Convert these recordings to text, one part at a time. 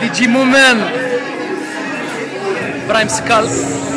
DJ Moomin, Prime Skull.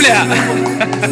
mulher.